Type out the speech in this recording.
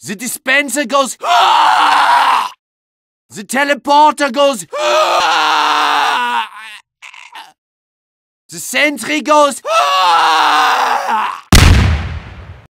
The dispenser goes. Ah! The teleporter goes. Ah! The sentry goes. Ah!